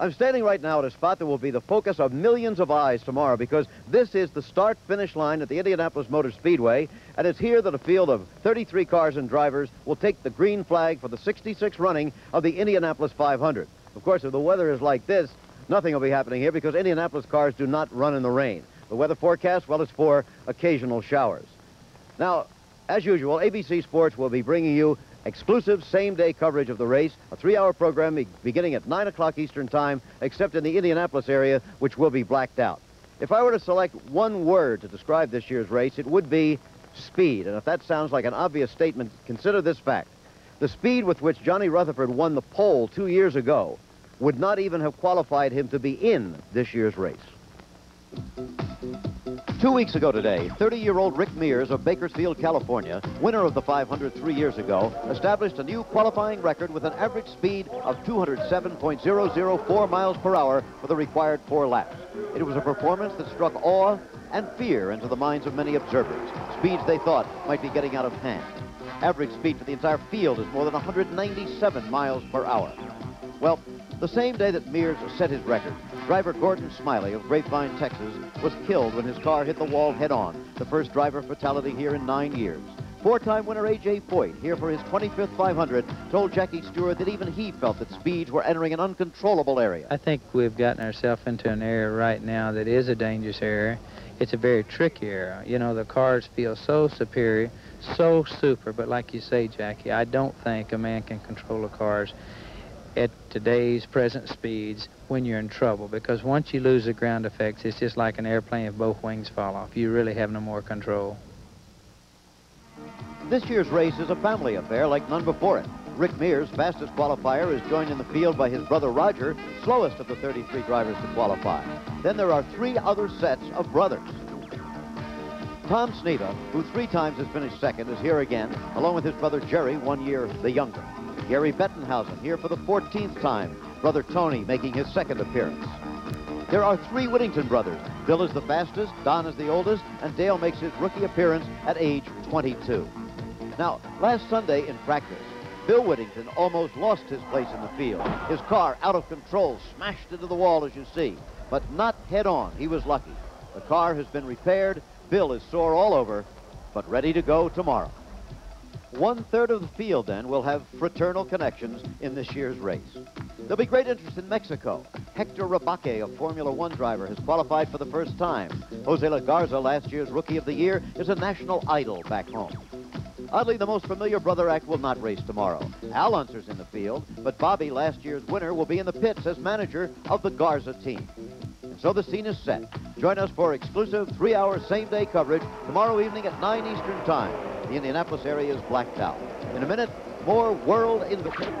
I'm standing right now at a spot that will be the focus of millions of eyes tomorrow because this is the start-finish line at the Indianapolis Motor Speedway, and it's here that a field of 33 cars and drivers will take the green flag for the 66th running of the Indianapolis 500. Of course, if the weather is like this, nothing will be happening here because Indianapolis cars do not run in the rain. The weather forecast, well, it's for occasional showers. Now, as usual, ABC Sports will be bringing you exclusive same-day coverage of the race, a three-hour program beginning at 9 o'clock Eastern Time, except in the Indianapolis area, which will be blacked out. If I were to select one word to describe this year's race, it would be speed. And if that sounds like an obvious statement, consider this fact. The speed with which Johnny Rutherford won the pole two years ago would not even have qualified him to be in this year's race. Two weeks ago today, 30-year-old Rick Mears of Bakersfield, California, winner of the 500 three years ago, established a new qualifying record with an average speed of 207.004 miles per hour for the required four laps. It was a performance that struck awe and fear into the minds of many observers, speeds they thought might be getting out of hand. Average speed for the entire field is more than 197 miles per hour. Well, the same day that Mears set his record, driver Gordon Smiley of Grapevine, Texas, was killed when his car hit the wall head-on, the first driver fatality here in nine years. Four-time winner A.J. Foyt, here for his 25th 500, told Jackie Stewart that even he felt that speeds were entering an uncontrollable area. I think we've gotten ourselves into an area right now that is a dangerous area. It's a very tricky area. You know, the cars feel so superior, so super, but like you say, Jackie, I don't think a man can control the cars at today's present speeds when you're in trouble because once you lose the ground effects, it's just like an airplane if both wings fall off. You really have no more control. This year's race is a family affair like none before it. Rick Mears, fastest qualifier, is joined in the field by his brother Roger, slowest of the 33 drivers to qualify. Then there are three other sets of brothers. Tom Sneva, who three times has finished second, is here again, along with his brother Jerry, one year the younger. Gary Bettenhausen here for the 14th time. Brother Tony making his second appearance. There are three Whittington brothers. Bill is the fastest, Don is the oldest, and Dale makes his rookie appearance at age 22. Now, last Sunday in practice, Bill Whittington almost lost his place in the field. His car, out of control, smashed into the wall, as you see. But not head-on. He was lucky. The car has been repaired. Bill is sore all over, but ready to go tomorrow. One-third of the field, then, will have fraternal connections in this year's race. There'll be great interest in Mexico. Hector Rebaque, a Formula One driver, has qualified for the first time. Josele Garza, last year's Rookie of the Year, is a national idol back home. Oddly, the most familiar brother act will not race tomorrow. Al Unser's in the field, but Bobby, last year's winner, will be in the pits as manager of the Garza team. So the scene is set. Join us for exclusive three-hour same-day coverage tomorrow evening at 9 Eastern Time. The Indianapolis area is blacked out. In a minute, more World Invitation.